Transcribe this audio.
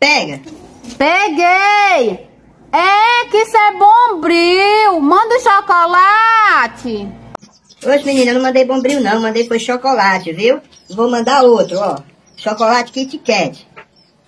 Pega. Peguei! É, que isso é bombril! Manda o chocolate! Hoje, menina, eu não mandei bombril não, mandei foi chocolate, viu? Vou mandar outro, ó. Chocolate Kit Kat.